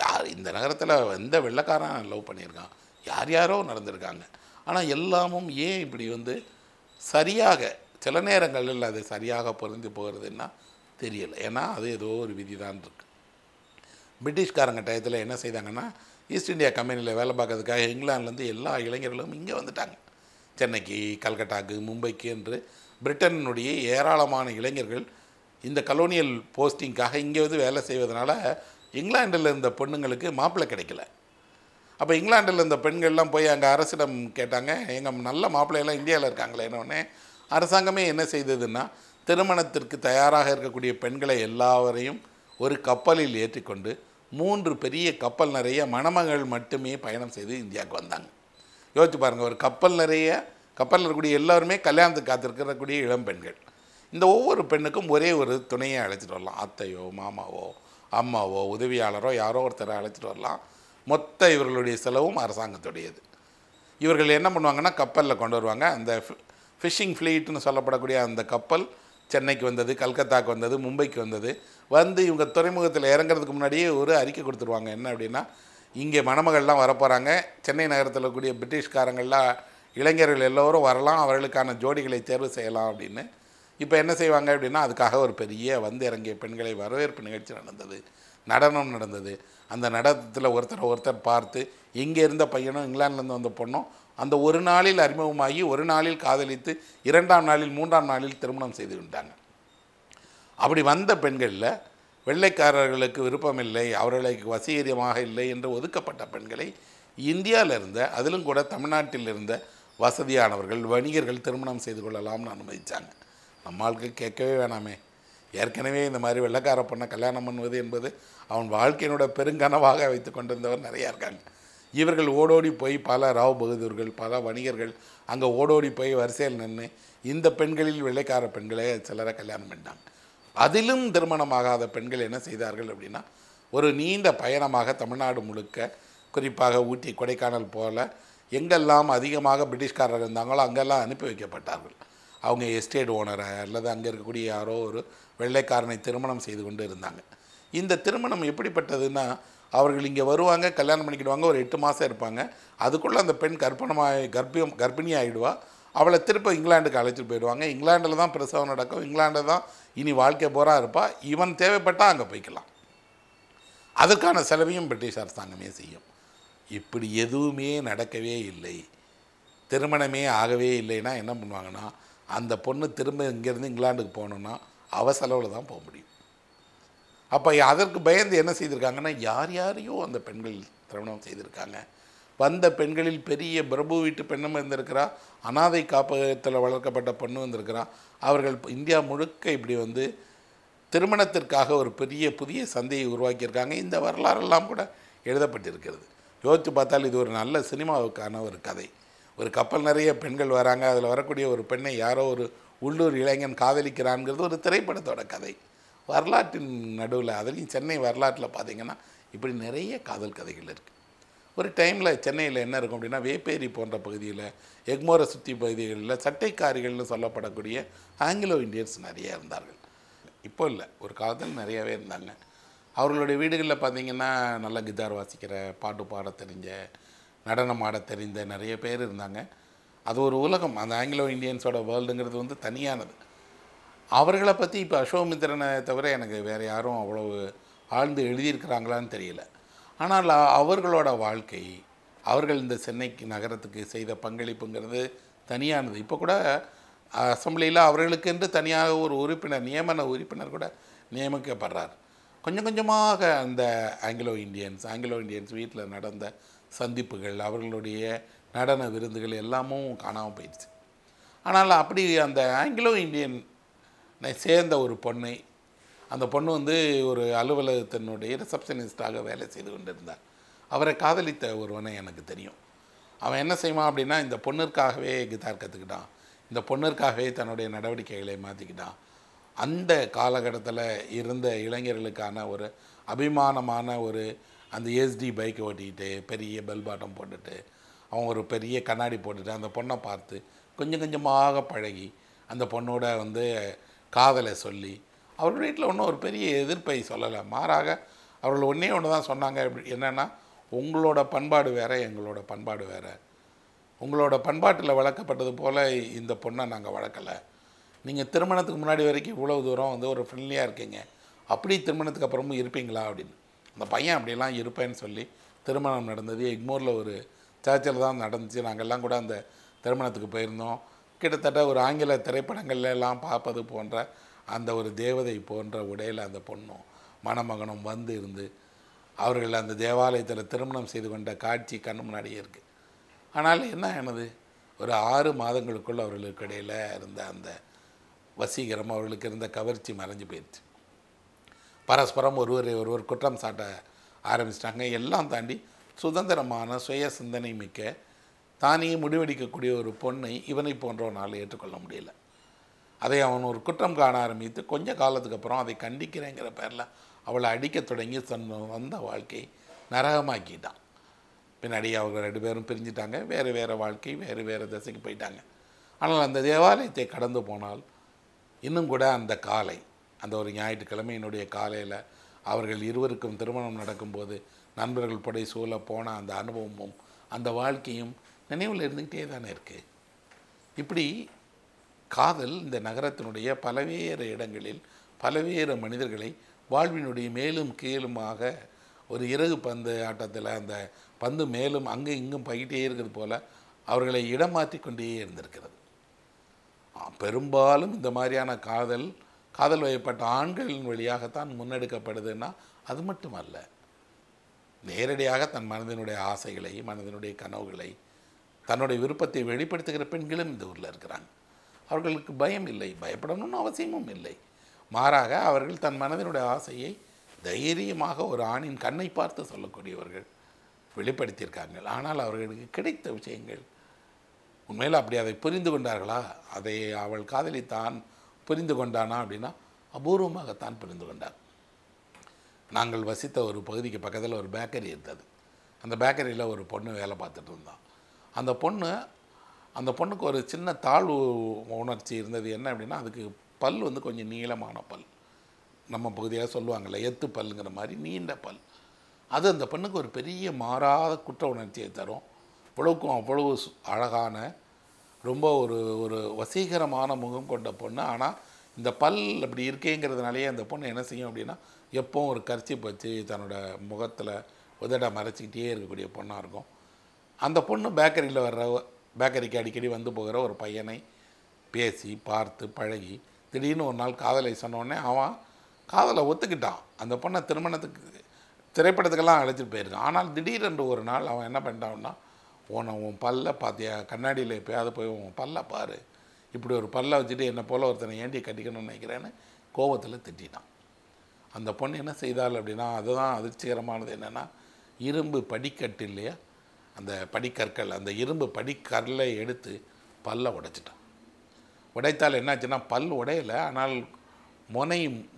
யார் இந்த நகரத்தில் எந்த வெள்ளைக்காரன் லவ் பண்ணியிருக்கான்? யார் யாரோ நடந்திருக்காங்க. ஆனால் எல்லாமும் ஏன் இப்படி வந்து சரியாக சில நேரங்களில் அது சரியாக பொருந்தி போகிறதுன்னா தெரியல. ஏன்னா அது ஏதோ ஒரு விதி தான் இருக்குது பிரிட்டிஷ்காரங்க டயத்தில் என்ன செய்தாங்கன்னா ஈஸ்ட் இந்தியா கம்பெனியில் வேலை பார்க்கறதுக்காக இங்கிலாந்துலேருந்து எல்லா இளைஞர்களும் இங்கே வந்துட்டாங்க. சென்னைக்கு கல்கட்டாக்கு மும்பைக்கு என்று பிரிட்டனுடைய ஏராளமான இளைஞர்கள் இந்த கலோனியல் போஸ்டிங்காக இங்கே வந்து வேலை செய்வதனால இங்கிலாந்தில் இருந்த பொண்ணுங்களுக்கு மாப்பிள்ளை கிடைக்கல. அப்போ இங்கிலாந்தில் இருந்த பெண்கள்லாம் போய் அங்கே அரசிடம் கேட்டாங்க எங்கள் நல்ல மாப்பிள்ளையெல்லாம் இந்தியாவில் இருக்காங்களே? உடனே அரசாங்கமே என்ன செய்ததுன்னா திருமணத்திற்கு தயாராக இருக்கக்கூடிய பெண்களை எல்லாவரையும் ஒரு கப்பலில் ஏற்றிக்கொண்டு மூன்று பெரிய கப்பல் நிறைய மணமகள் மட்டுமே பயணம் செய்து இந்தியாவுக்கு வந்தாங்க. யோசிச்சு பாருங்கள் ஒரு கப்பல் நிறைய கப்பலில் இருக்கக்கூடிய எல்லாருமே கல்யாணத்துக்கு காத்திருக்கக்கூடிய இளம் பெண்கள். இந்த ஒவ்வொரு பெண்ணுக்கும் ஒரே ஒரு துணையை அழைச்சிட்டு வரலாம். அத்தையோ மாமாவோ அம்மாவோ உதவியாளரோ யாரோ ஒருத்தரை அழைச்சிட்டு வரலாம். மொத்த இவர்களுடைய செலவும் அரசாங்கத்துடையது. இவர்கள் என்ன பண்ணுவாங்கன்னா கப்பலில் கொண்டு வருவாங்க. அந்த ஃபிஷிங் ஃப்ளீட்னு சொல்லப்படக்கூடிய அந்த கப்பல் சென்னைக்கு வந்தது கல்கத்தாவுக்கு வந்தது மும்பைக்கு வந்தது. வந்து இவங்க துறைமுகத்தில் இறங்குறதுக்கு முன்னாடியே ஒரு அறிக்கை கொடுத்துருவாங்க. என்ன அப்படின்னா இங்கே மணமகள்லாம் வரப்போகிறாங்க சென்னை நகரத்தில் கூடிய பிரிட்டிஷ்காரங்கள்லாம் இளைஞர்கள் எல்லோரும் வரலாம் அவர்களுக்கான ஜோடிகளை தேர்வு செய்யலாம் அப்படின்னு. இப்போ என்ன செய்வாங்க அப்படின்னா அதுக்காக ஒரு பெரிய வந்து இறங்கிய பெண்களை வரவேற்பு நிகழ்ச்சி நடந்தது நடனம் நடந்தது. அந்த நடனத்தில் ஒருத்தர் ஒருத்தர் பார்த்து இங்கே இருந்த பையனும் இங்கிலாந்துலேருந்து வந்த பொண்ணும் அந்த ஒரு நாளில் அறிமுகமாகி ஒரு நாளில் காதலித்து இரண்டாம் நாளில் மூன்றாம் நாளில் திருமணம் செய்து கொண்டாங்க. அப்படி வந்த பெண்களில் வெள்ளைக்காரர்களுக்கு விருப்பமில்லை அவர்களுக்கு வசீகரியமாக இல்லை என்று ஒதுக்கப்பட்ட பெண்களை இந்தியாவில் இருந்த அதிலும் கூட தமிழ்நாட்டில் இருந்த வசதியானவர்கள் வணிகர்கள் திருமணம் செய்து கொள்ளலாம்னு அனுமதித்தாங்க நம்மளுக்கு கேட்கவே வேணாமே. ஏற்கனவே இந்த மாதிரி வெள்ளைக்கார பொண்ணை கல்யாணம் பண்ணுவது என்பது அவன் வாழ்க்கையினோட பெருங்கனவாக வைத்து கொண்டிருந்தவர் நிறையா இருக்காங்க. இவர்கள் ஓடோடி போய் பல ராவ் பகதூர்கள் பல வணிகர்கள் அங்கே ஓடோடி போய் வரிசையில் நின்று இந்த பெண்களில் வெள்ளைக்கார பெண்களே சிலரை கல்யாணம் பண்ணிட்டாங்க. அதிலும் திருமணமாகாத பெண்கள் என்ன செய்தார்கள் அப்படின்னா ஒரு நீண்ட பயணமாக தமிழ்நாடு முழுக்க குறிப்பாக ஊட்டி கொடைக்கானல் போல எங்கெல்லாம் அதிகமாக பிரிட்டிஷ்காரர் இருந்தாங்களோ அங்கெல்லாம் அனுப்பி வைக்கப்பட்டார்கள். அவங்க எஸ்டேட் ஓனரை அல்லது அங்கே இருக்கக்கூடிய யாரோ ஒரு வெள்ளைக்காரனை திருமணம் செய்து கொண்டு இருந்தாங்க. இந்த திருமணம் எப்படிப்பட்டதுன்னா அவர்கள் இங்கே வருவாங்க கல்யாணம் பண்ணிக்கிடுவாங்க ஒரு எட்டு மாதம் இருப்பாங்க. அதுக்குள்ளே அந்த பெண் கர்ப்பணமாக கர்ப்பியம் கர்ப்பிணி ஆகிடுவா அவளை திருப்ப இங்கிலாந்துக்கு அழைச்சிட்டு போயிடுவாங்க. இங்கிலாண்டில் தான் பிரசவம் நடக்கும். இங்கிலாண்டில் தான் இனி வாழ்க்கை போகிறா இருப்பா. இவன் தேவைப்பட்டால் அங்கே போய்க்கலாம். அதற்கான செலவையும் பிரிட்டிஷ் அரசாங்கமே செய்யும். இப்படி எதுவுமே நடக்கவே இல்லை. திருமணமே ஆகவே இல்லைன்னா என்ன பண்ணுவாங்கன்னா அந்த பொண்ணு திரும்ப இங்கேருந்து இங்கிலாந்துக்கு போகணுன்னா அவ செலவில் தான் போக முடியும். அப்போ அதற்கு பயந்து என்ன செய்திருக்காங்கன்னா யார் யாரையோ அந்த பெண்கள் திருமணம் செய்திருக்காங்க. வந்த பெண்களில் பெரிய பிரபு வீட்டு பெண்ணும் இருந்திருக்கிறா அனாதை காப்பகத்தில் வளர்க்கப்பட்ட பெண்ணும் இருந்திருக்கிறா அவர்கள் இந்தியா முழுக்க இப்படி வந்து திருமணத்திற்காக ஒரு பெரிய புதிய சந்தையை உருவாக்கியிருக்காங்க. இந்த வரலாறெல்லாம் கூட எழுதப்பட்டிருக்கிறது. யோசித்து பார்த்தால் இது ஒரு நல்ல சினிமாவுக்கான ஒரு கதை. ஒரு கப்பல் நிறைய பெண்கள் வராங்க. அதில் வரக்கூடிய ஒரு பெண்ணை யாரோ ஒரு உள்ளூர் இளைஞன் காதலிக்கிறான்ங்கிறது ஒரு திரைப்படத்தோட கதை. வரலாற்றின் நடுவில் அதுலேயும் சென்னை வரலாற்றில் பார்த்தீங்கன்னா இப்படி நிறைய காதல் கதைகள் இருக்குது ஒரு டைமில் சென்னையில் என்ன இருக்கும் அப்படின்னா வேப்பேரி போன்ற பகுதியில் எக்மோரை சுற்றி பகுதிகளில் சட்டைக்காரிகள்னு சொல்லப்படக்கூடிய ஆங்கிலோ இந்தியன்ஸ் நிறைய இருந்தார்கள். இப்போ இல்லை ஒரு காலத்தில் நிறையவே இருந்தாங்க. அவர்களுடைய வீடுகளில் பார்த்தீங்கன்னா நல்ல கிதார் வாசிக்கிற பாட்டு பாட தெரிஞ்ச நடனம் ஆட தெரிந்த நிறைய பேர் இருந்தாங்க. அது ஒரு உலகம். அந்த ஆங்கிலோ இந்தியன்ஸோட வேர்ல்டுங்கிறது வந்து தனியானது. அவர்களை பற்றி இப்போ அசோமித்திரனை தவிர எனக்கு வேறு யாரும் அவ்வளவு ஆழ்ந்து எழுதியிருக்கிறாங்களான்னு தெரியல. ஆனால் அவர்களோட வாழ்க்கை அவர்கள் இந்த சென்னைக்கு நகரத்துக்கு செய்த பங்களிப்புங்கிறது தனியானது. இப்போ கூட அசம்பிளியில் அவர்களுக்கென்று தனியாக ஒரு உறுப்பினர் நியமன உறுப்பினர் கூட நியமிக்கப்படுறார். கொஞ்சம் கொஞ்சமாக அந்த ஆங்கிலோ இந்தியன்ஸ் ஆங்கிலோ இந்தியன்ஸ் வீட்டில் நடந்த சந்திப்புகள் அவர்களுடைய நடன விருந்துகள் எல்லாமும் காணாமல் போயிடுச்சு. ஆனால் அப்படி அந்த ஆங்கிலோ இந்தியன் சேர்ந்த ஒரு பொண்ணை அந்த பொண்ணு வந்து ஒரு அலுவலகத்தினுடைய ரிசப்ஷனிஸ்டாக வேலை செய்து கொண்டிருந்தார் அவரை காதலித்த ஒருவனை எனக்கு தெரியும். அவன் என்ன செய்வான் அப்படின்னா இந்த பொண்ணிற்காகவே கிதார் கற்றுக்கிட்டான் இந்த பொண்ணிற்காகவே தன்னுடைய நடவடிக்கைகளை மாற்றிக்கிட்டான் அந்த காலகட்டத்தில் இருந்த இளைஞர்களுக்கான ஒரு அபிமானமான ஒரு அந்த எஸ்டி பைக்கை ஓட்டிக்கிட்டு பெரிய பெல் பாட்டம் போட்டுட்டு அவங்க ஒரு பெரிய கண்ணாடி போட்டுட்டு அந்த பொண்ணை பார்த்து கொஞ்சம் கொஞ்சமாக பழகி அந்த பொண்ணோட வந்து காதலை சொல்லி அவர்கள் வீட்டில் ஒன்றும் ஒரு பெரிய எதிர்ப்பை சொல்லலை. மாறாக அவர்கள் ஒன்றே ஒன்று தான் சொன்னாங்க. என்னென்னா உங்களோட பண்பாடு வேறு எங்களோட பண்பாடு வேற. உங்களோட பண்பாட்டில் வளர்க்கப்பட்டது போல் இந்த பொண்ணை நாங்கள் வளர்க்கலை. நீங்கள் திருமணத்துக்கு முன்னாடி வரைக்கும் இவ்வளவு தூரம் வந்து ஒரு ஃப்ரெண்ட்லியாக இருக்கீங்க. அப்படி திருமணத்துக்கு அப்புறமும் இருப்பீங்களா அப்படின்னு. அந்த பையன் அப்படிலாம் இருப்பேன்னு சொல்லி திருமணம் நடந்தது. எக்மோரில் ஒரு சர்ச்சில் தான் நடந்துச்சு. நாங்கள்லாம் கூட அந்த திருமணத்துக்கு போயிருந்தோம். கிட்டத்தட்ட ஒரு ஆங்கில திரைப்படங்கள்ல எல்லாம் பார்ப்பது போன்ற அந்த ஒரு தேவதை போன்ற உடையில் அந்த பொண்ணும் மணமகனும் வந்து இருந்து அவர்கள் அந்த தேவாலயத்தில் திருமணம் செய்து கொண்ட காட்சி கண் முன்னாடியே இருக்குது ஆனால் என்ன ஆனது? ஒரு ஆறு மாதங்களுக்குள் அவர்களுக்கு இடையில் இருந்த அந்த வசீகரம் அவர்களுக்கு இருந்த கவர்ச்சி மறைஞ்சு போயிடுச்சு பரஸ்பரம் ஒருவரை ஒருவர் குற்றம் சாட்ட ஆரம்பிச்சிட்டாங்க. எல்லாம் தாண்டி சுதந்திரமான சுய சிந்தனை மிக்க தானே முடிவெடுக்கக்கூடிய ஒரு பொண்ணை இவனை போன்றவனால் ஏற்றுக்கொள்ள முடியல. அதை அவன் ஒரு குற்றம் காண ஆரம்பித்து கொஞ்ச காலத்துக்கு அப்புறம் அதை கண்டிக்கிறேங்கிற பேரில் அவளை அடிக்கத் தொடங்கி சொன்ன வந்த வாழ்க்கை நரகமாக்கிட்டான். பின்னாடி அவங்க ரெண்டு பேரும் பிரிஞ்சிட்டாங்க. வேறு வேறு வாழ்க்கை வேறு வேறு திசைக்கு போயிட்டாங்க. ஆனால் அந்த தேவாலயத்தை கடந்து போனால் இன்னும் கூட அந்த காலை அந்த ஒரு ஞாயிற்றுக்கிழமையினுடைய காலையில் அவர்கள் இருவருக்கும் திருமணம் நடக்கும்போது நண்பர்கள் படை சூழ போன அந்த அனுபவமும் அந்த வாழ்க்கையும் நினைவில் இருந்துக்கிட்டே தானே இருக்குது இப்படி காதல் இந்த நகரத்தினுடைய பலவேறு இடங்களில் பலவேறு மனிதர்களை வாழ்வினுடைய மேலும் கீழுமாக ஒரு இறகு பந்து ஆட்டத்தில் அந்த பந்து மேலும் அங்கும் இங்கும் பகிட்டே இருக்கிறது போல அவர்களை இடமாற்றி கொண்டே இருந்திருக்கிறது. பெரும்பாலும் இந்த மாதிரியான காதல் காதல் வயப்பட்ட ஆண்களின் வழியாகத்தான் முன்னெடுக்கப்படுதுன்னா அது மட்டுமல்ல. நேரடியாக தன் மனதினுடைய ஆசைகளை மனதினுடைய கனவுகளை தன்னுடைய விருப்பத்தை வெளிப்படுத்துகிற பெண்களும் இந்த ஊரில் இருக்கிறாங்க. அவர்களுக்கு பயம் இல்லை பயப்படணும்னு அவசியமும் இல்லை. மாறாக அவர்கள் தன் மனதினுடைய ஆசையை தைரியமாக ஒரு ஆணின் கண்ணை பார்த்து சொல்லக்கூடியவர்கள் வெளிப்படுத்தியிருக்காங்க ஆனால் அவர்களுக்கு கிடைத்த விஷயங்கள் உண்மையில் அப்படி அதை புரிந்து கொண்டார்களா? அதை அவள் காதலித்தான் புரிந்து கொண்டானா அப்படின்னா அபூர்வமாகத்தான் புரிந்து கொண்டார். நாங்கள் வசித்த ஒரு பகுதிக்கு பக்கத்தில் ஒரு பேக்கரி இருந்தது. அந்த பேக்கரியில் ஒரு பொண்ணு வேலை பார்த்துட்டு இருந்தான் அந்த பொண்ணு அந்த பொண்ணுக்கு ஒரு சின்ன தாழ்வு உணர்ச்சி இருந்தது. என்ன அப்படின்னா அதுக்கு பல் வந்து கொஞ்சம் நீளமான பல். நம்ம பகுதியாக சொல்லுவாங்கள்ல எத்து பல்லுங்கிற மாதிரி நீண்ட பல். அது அந்த பெண்ணுக்கு ஒரு பெரிய மாறாத குற்ற உணர்ச்சியை தரும். இவ்வளவுக்கும் அவ்வளவு அழகான ரொம்ப ஒரு ஒரு வசீகரமான முகம் கொண்ட பொண்ணு. ஆனால் இந்த பல் அப்படி இருக்கேங்கிறதுனாலேயே அந்த பொண்ணு என்ன செய்யும் அப்படின்னா எப்போவும் ஒரு கர்ச்சிப் வச்சு தன்னோட முகத்தில் உதட மறைச்சிக்கிட்டே இருக்கக்கூடிய பொண்ணாக இருக்கும். அந்த பொண்ணு பேக்கரியில் வர்ற பேக்கரிக்கு அடிக்கடி வந்து போகிற ஒரு பையனை பேசி பார்த்து பழகி திடீர்னு ஒரு நாள் காதலை சொன்னோடனே அவன் காதலை ஒத்துக்கிட்டான். அந்த பொண்ணை திருமணத்துக்கு திரைப்படத்துக்கெல்லாம் அழைச்சிட்டு போயிருக்கான். ஆனால் திடீரென்று ஒரு நாள் அவன் என்ன பண்ணிட்டான்னா உன உன் பல்ல பார்த்தியா கண்ணாடியில் எப்பயாவது போய் உன் பல்ல பாரு. இப்படி ஒரு பல்ல வச்சுட்டு என்னை போல் ஒருத்தனை ஏண்டி கட்டிக்கணும்னு நினைக்கிறேன்னு கோவத்தில் திட்டினான் அந்த பொண்ணு என்ன செய்தாள் அப்படின்னா அதுதான் அதிர்ச்சிகரமானது என்னென்னா இரும்பு படிக்கட்டு இல்லையா? அந்த படிக்கற்கள் அந்த இரும்பு படிக்கல்லை எடுத்து பல்லை உடைச்சிட்டான். உடைத்தால் என்னாச்சுன்னா பல் உடையலை ஆனால் முனை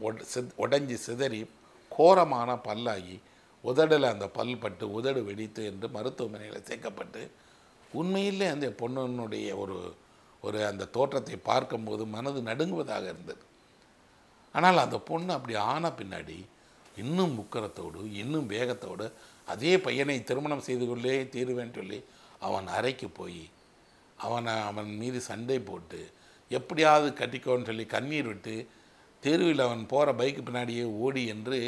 உட- சித்- உடைஞ்சி சிதறி கோரமான பல்லாகி உதடில் அந்த பல் பட்டு உதடு வெடித்து என்று மருத்துவமனையில் சேர்க்கப்பட்டு உண்மையிலே அந்த பொண்ணுனுடைய ஒரு ஒரு அந்த தோற்றத்தை பார்க்கும்போது மனது நடுங்குவதாக இருந்தது. ஆனால் அந்த பொண்ணு அப்படி ஆன பின்னாடி இன்னும் முக்கரத்தோடு இன்னும் வேகத்தோடு அதே பையனை திருமணம் செய்து கொள்ளே தீருவேன்னு சொல்லி அவன் அறைக்கு போய் அவனை அவன் மீது சண்டை போட்டு எப்படியாவது கட்டிக்கோன்னு சொல்லி கண்ணீர் விட்டு தெருவில் அவன் போகிற பைக்கு பின்னாடியே ஓடி என்று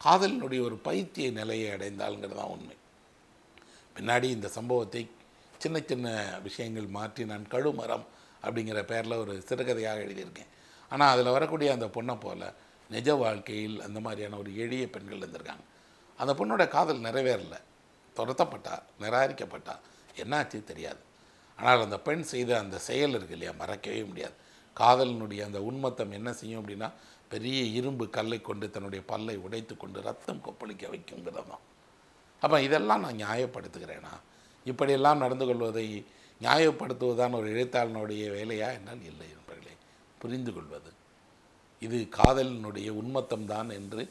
காதலினுடைய ஒரு பைத்திய நிலையை அடைந்தாளுங்கிறது தான் உண்மை. பின்னாடி இந்த சம்பவத்தை சின்ன சின்ன விஷயங்கள் மாற்றி நான் கழுமரம் அப்படிங்கிற பேரில் ஒரு சிறுகதையாக எழுதியிருக்கேன். ஆனால் அதில் வரக்கூடிய அந்த பொண்ணை போல் நிஜ வாழ்க்கையில் அந்த மாதிரியான ஒரு எளிய பெண்கள் இருந்திருக்காங்க. அந்த பொண்ணோட காதல் நிறைவேறல. துரத்தப்பட்டா நிராகரிக்கப்பட்டா என்னாச்சு தெரியாது. ஆனால் அந்த பெண் செய்த அந்த செயல் இருக்கு இல்லையா மறக்கவே முடியாது. காதலினுடைய அந்த உண்மத்தம் என்ன செய்யும் அப்படின்னா பெரிய இரும்பு கல்லை கொண்டு தன்னுடைய பல்லை உடைத்து கொண்டு ரத்தம் கொப்பளிக்க வைக்குங்கிறதான் அப்போ இதெல்லாம் நான் நியாயப்படுத்துகிறேனா? இப்படியெல்லாம் நடந்து கொள்வதை நியாயப்படுத்துவதுதான் ஒரு எழுத்தாளனுடைய வேலையா என்றால் இல்லை நண்பர்களே புரிந்து கொள்வது இது காதலினுடைய உண்மத்தம்தான் என்று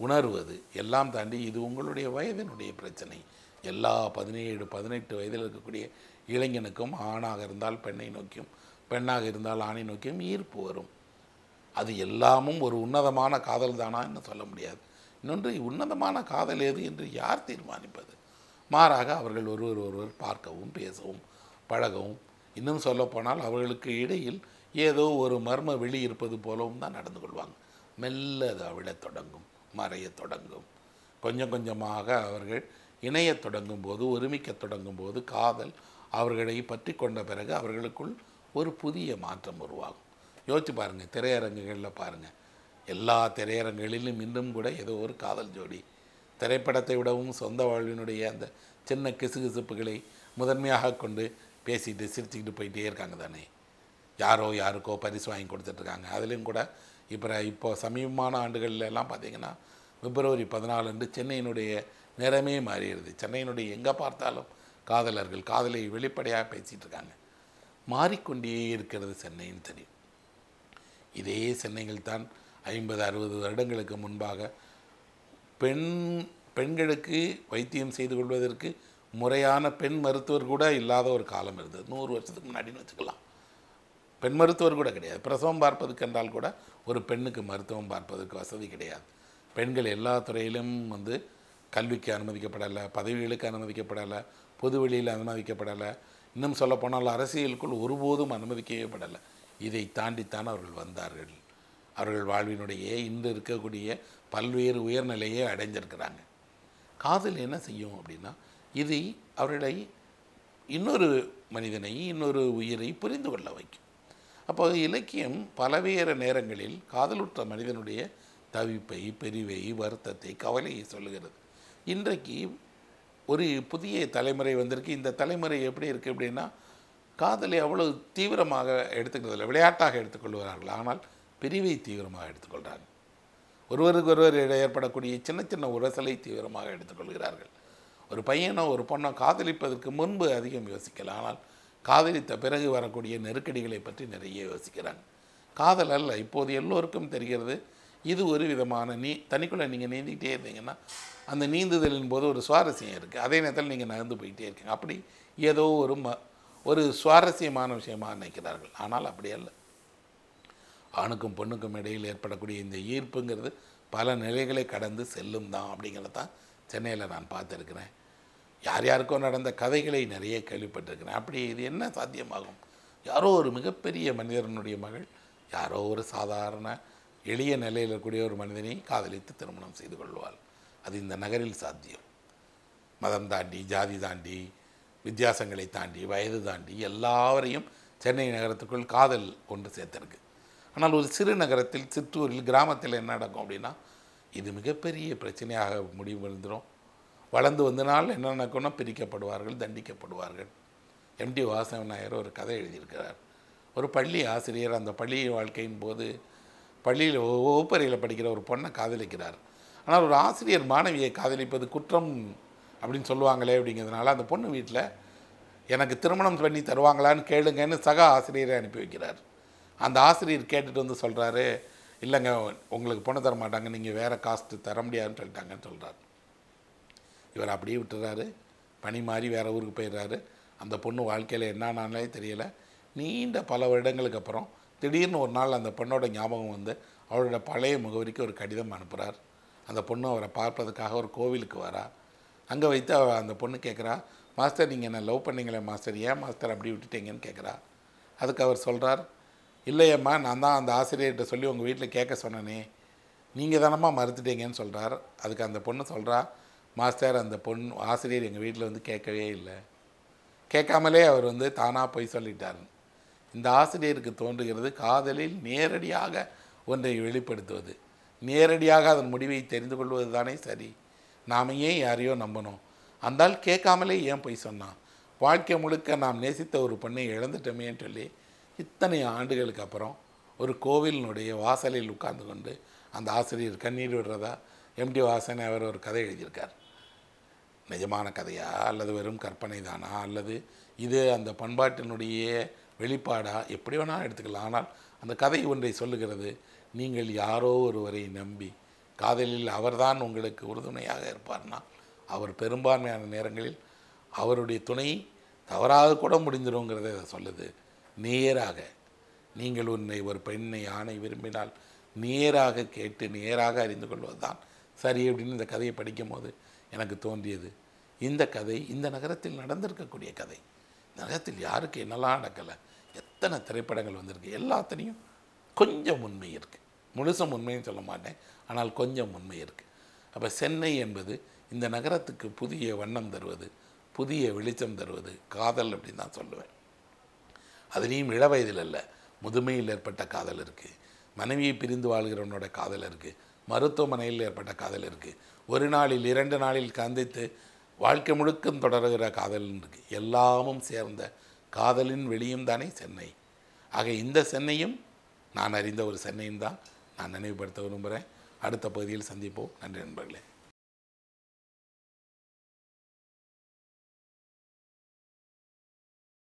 உணர்வது. எல்லாம் தாண்டி இது உங்களுடைய வயதினுடைய பிரச்சனை. எல்லா பதினேழு பதினெட்டு வயதில் இருக்கக்கூடிய இளைஞனுக்கும் ஆணாக இருந்தால் பெண்ணை நோக்கியும் பெண்ணாக இருந்தால் ஆணை நோக்கியும் ஈர்ப்பு வரும். அது எல்லாமும் ஒரு உன்னதமான காதல் தானா என்று சொல்ல முடியாது. இன்னொன்று உன்னதமான காதல் எது என்று யார் தீர்மானிப்பது? மாறாக அவர்கள் ஒருவர் ஒருவர் பார்க்கவும் பேசவும் பழகவும். இன்னும் சொல்லப்போனால் அவர்களுக்கு இடையில் ஏதோ ஒரு மர்ம வெளி இருப்பது போலவும் தான் நடந்து கொள்வாங்க. மெல்ல அது அவிழத் தொடங்கும் மறையத் தொடங்கும். கொஞ்சம் கொஞ்சமாக அவர்கள் இணையத் தொடங்கும் போது ஒருமிக்கத் தொடங்கும் போது காதல் அவர்களை பற்றி கொண்ட பிறகு அவர்களுக்குள் ஒரு புதிய மாற்றம் உருவாகும். யோசிச்சு பாருங்கள் திரையரங்குகளில் பாருங்கள் எல்லா திரையரங்குகளிலும் இன்னும் கூட ஏதோ ஒரு காதல் ஜோடி. திரைப்படத்தை விடவும் சொந்த வாழ்வினுடைய அந்த சின்ன கிசுகிசுப்புகளை முதன்மையாக கொண்டு பேசிட்டு சிரிச்சுக்கிட்டு போயிட்டே இருக்காங்க தானே. யாரோ யாருக்கோ பரிசு வாங்கி கொடுத்துட்ருக்காங்க. அதுலேயும் கூட இப்போ இப்போ சமீபமான ஆண்டுகள்லாம் பார்த்திங்கன்னா பார்த்தீங்கன்னா பிப்ரவரி பதினாலு அன்று சென்னையினுடைய நிறமே மாறிடுது. சென்னையினுடைய எங்கே பார்த்தாலும் காதலர்கள் காதலை வெளிப்படையாக பேசிகிட்டு இருக்காங்க மாறிக்கொண்டே இருக்கிறது சென்னைன்னு தெரியும். இதே சென்னைகள் தான் ஐம்பது அறுபது வருடங்களுக்கு முன்பாக பெண் பெண்களுக்கு வைத்தியம் செய்து கொள்வதற்கு முறையான பெண் மருத்துவர் கூட இல்லாத ஒரு காலம் இருந்தது. நூறு வருஷத்துக்கு முன்னாடின்னு வச்சுக்கலாம். பெண் மருத்துவர் கூட கிடையாது. பிரசவம் பார்ப்பதுக்கு என்றால் கூட ஒரு பெண்ணுக்கு மருத்துவம் பார்ப்பதற்கு வசதி கிடையாது. பெண்கள் எல்லா துறையிலும் வந்து கல்விக்கு அனுமதிக்கப்படலை பதவிகளுக்கு அனுமதிக்கப்படலை பொது வெளியில் அனுமதிக்கப்படலை. இன்னும் சொல்லப்போனால் அரசியலுக்குள் ஒருபோதும் அனுமதிக்கவே படலை இதை தாண்டித்தான் அவர்கள் வந்தார்கள். அவர்கள் வாழ்வினுடைய இன்று இருக்கக்கூடிய பல்வேறு உயர்நிலையை அடைஞ்சிருக்கிறாங்க காதல் என்ன செய்யும் அப்படின்னா இது அவர்களை இன்னொரு மனிதனை இன்னொரு உயிரை புரிந்து கொள்ள வைக்கும். அப்போ இலக்கியம் பலவேறு நேரங்களில் காதலுற்ற மனிதனுடைய தவிப்பை பெரிவை வருத்தத்தை கவலையை சொல்லுகிறது. இன்றைக்கு ஒரு புதிய தலைமுறை வந்திருக்கு. இந்த தலைமுறை எப்படி இருக்குது அப்படின்னா காதலை அவ்வளவு தீவிரமாக எடுத்துக்கிறதில்லை விளையாட்டாக எடுத்துக்கொள்கிறார்கள். ஆனால் பிரிவை தீவிரமாக எடுத்துக்கொள்கிறார்கள். ஒருவருக்கு ஒருவர் ஏற்படக்கூடிய சின்ன சின்ன உரசலை தீவிரமாக எடுத்துக்கொள்கிறார்கள். ஒரு பையனோ ஒரு பொண்ணோ காதலிப்பதற்கு முன்பு அதிகம் யோசிக்கலாம் ஆனால் காதலித்த பிறகு வரக்கூடிய நெருக்கடிகளை பற்றி நிறைய யோசிக்கிறாங்க. காதல் அல்ல இப்போது எல்லோருக்கும் தெரிகிறது. இது ஒரு விதமான நீ தனிக்குள்ளே நீங்கள் நீந்திக்கிட்டே இருந்தீங்கன்னா அந்த நீந்துதலின் போது ஒரு சுவாரஸ்யம் இருக்குது அதே நேரத்தில் நீங்கள் நகர்ந்து போயிட்டே இருக்கீங்க. அப்படி ஏதோ ஒரு ம ஒரு சுவாரஸ்யமான விஷயமாக நினைக்கிறார்கள். ஆனால் அப்படி அல்ல. ஆணுக்கும் பொண்ணுக்கும் இடையில் ஏற்படக்கூடிய இந்த ஈர்ப்புங்கிறது பல நிலைகளை கடந்து செல்லும் தான். அப்படிங்கிறத தான் சென்னையில் நான் பார்த்துருக்குறேன். யார் யாருக்கோ நடந்த கதைகளை நிறைய கேள்விப்பட்டிருக்கிறேன். அப்படி இது என்ன சாத்தியமாகும்? யாரோ ஒரு மிகப்பெரிய மனிதனுடைய மகள் யாரோ ஒரு சாதாரண எளிய நிலையில் இருக்கக்கூடிய ஒரு மனிதனை காதலித்து திருமணம் செய்து கொள்வாள். அது இந்த நகரில் சாத்தியம். மதம் தாண்டி ஜாதி தாண்டி வித்தியாசங்களை தாண்டி வயது தாண்டி எல்லாவரையும் சென்னை நகரத்துக்குள் காதல் கொண்டு சேர்த்திருக்கு. ஆனால் ஒரு சிறு நகரத்தில் சிற்றூரில் கிராமத்தில் என்ன நடக்கும் அப்படின்னா இது மிகப்பெரிய பிரச்சனையாக முடிவு வந்துடும் வளர்ந்து வந்தனால் என்ன நடக்கும்னா பிரிக்கப்படுவார்கள் தண்டிக்கப்படுவார்கள். எம்டி வாசவன் நாயர் ஒரு கதை எழுதியிருக்கிறார். ஒரு பள்ளி ஆசிரியர் அந்த பள்ளி வாழ்க்கையின் போது பள்ளியில் வகுப்பறையில் படிக்கிற ஒரு பொண்ணை காதலிக்கிறார். ஆனால் ஒரு ஆசிரியர் மாணவியை காதலிப்பது குற்றம் அப்படின்னு சொல்லுவாங்களே அப்படிங்கிறதுனால அந்த பொண்ணு வீட்டில் எனக்கு திருமணம் பண்ணி தருவாங்களான்னு கேளுங்கன்னு சக ஆசிரியரை அனுப்பி வைக்கிறார். அந்த ஆசிரியர் கேட்டுட்டு வந்து சொல்கிறாரு இல்லைங்க உங்களுக்கு பொண்ணு தர மாட்டாங்க நீங்கள் வேறு காஸ்ட்டு தர முடியாதுன்னு சொல்லிட்டாங்கன்னு சொல்கிறார் இவர் அப்படியே விட்டுறாரு. பணி மாறி வேறு ஊருக்கு போயிடுறாரு. அந்த பொண்ணு வாழ்க்கையில் என்னன்னாலே தெரியலை. நீண்ட பல வருடங்களுக்கு அப்புறம் திடீர்னு ஒரு நாள் அந்த பொண்ணோட ஞாபகம் வந்து அவரோட பழைய முகவரிக்கு ஒரு கடிதம் அனுப்புகிறார் அந்த பொண்ணு அவரை பார்ப்பதற்காக ஒரு கோவிலுக்கு வரா. அங்கே வைத்து அவ அந்த பொண்ணு கேட்குறா மாஸ்டர் நீங்கள் என்ன லவ் பண்ணீங்களே மாஸ்டர்? ஏன் மாஸ்டர் அப்படி விட்டுட்டீங்கன்னு கேட்குறா அதுக்கு அவர் சொல்கிறார் இல்லையம்மா நான் தான் அந்த ஆசிரியர்கிட்ட சொல்லி உங்கள் வீட்டில் கேட்க சொன்னனே. நீங்கள் தானம்மா மறுத்துட்டீங்கன்னு சொல்கிறார் அதுக்கு அந்த பொண்ணு சொல்கிறா மாஸ்டர் அந்த பொண்ணு ஆசிரியர் எங்கள் வீட்டில் வந்து கேட்கவே இல்லை. கேட்காமலே அவர் வந்து தானாக போய் சொல்லிட்டார். இந்த ஆசிரியருக்கு தோன்றுகிறது காதலில் நேரடியாக ஒன்றை வெளிப்படுத்துவது. நேரடியாக அதன் முடிவை தெரிந்து கொள்வது தானே சரி. நாம் ஏன் யாரையோ நம்பணும்? அந்தால் கேட்காமலே ஏன் போய் சொன்னான் வாழ்க்கை முழுக்க நாம் நேசித்த ஒரு பெண்ணை இழந்துட்டோமேன்னு சொல்லி இத்தனை ஆண்டுகளுக்கு அப்புறம் ஒரு கோவிலினுடைய வாசலில் உட்கார்ந்து கொண்டு அந்த ஆசிரியர் கண்ணீர் விடுறதா? எம்டி வாசன் அவர் ஒரு கதை எழுதியிருக்கார். நிஜமான கதையா? அல்லது வெறும் கற்பனை தானா அல்லது இது அந்த பண்பாட்டினுடைய வெளிப்பாடா? எப்படி வேணால் எடுத்துக்கலாம். ஆனால் அந்த கதை ஒன்றை சொல்லுகிறது நீங்கள் யாரோ ஒருவரை நம்பி காதலில் அவர்தான் உங்களுக்கு உறுதுணையாக இருப்பார்னா? அவர் பெரும்பான்மையான நேரங்களில் அவருடைய துணை தவறாக கூட முடிஞ்சிருங்கிறத சொல்லுது. நேராக நீங்கள் உன்னை ஒரு பெண்ணை ஆணை விரும்பினால் நேராக கேட்டு நேராக அறிந்து கொள்வது தான் சரி அப்படின்னு இந்த கதையை படிக்கும் போது எனக்கு தோன்றியது. இந்த கதை இந்த நகரத்தில் நடந்திருக்கக்கூடிய கதை. நகரத்தில் யாருக்கு என்னெல்லாம் நடக்கலை? எத்தனை திரைப்படங்கள் வந்திருக்கு? எல்லாத்துலேயும் கொஞ்சம் உண்மை இருக்குது முழுசும் உண்மைன்னு சொல்ல மாட்டேன். ஆனால் கொஞ்சம் உண்மை இருக்குது அப்போ சென்னை என்பது இந்த நகரத்துக்கு புதிய வண்ணம் தருவது புதிய வெளிச்சம் தருவது காதல் அப்படின்னு தான் சொல்லுவேன். அதுலேயும் இளவயதில் அல்ல முதுமையில் ஏற்பட்ட காதல் இருக்குது மனைவியை பிரிந்து வாழ்கிறவனோட காதல் இருக்குது மருத்துவமனையில் ஏற்பட்ட காதல் இருக்குது ஒரு நாளில் இரண்டு நாளில் கந்தித்து வாழ்க்கை முழுக்கம் தொடர்கிற காதல் இருக்குது எல்லாமும் சேர்ந்த காதலின் வெளியும் தானே சென்னை. ஆக இந்த சென்னையும் நான் அறிந்த ஒரு சென்னையும் தான் நான் நினைவுபடுத்த விரும்புகிறேன். அடுத்த பகுதியில் சந்திப்போம். நன்றி நண்பர்களே.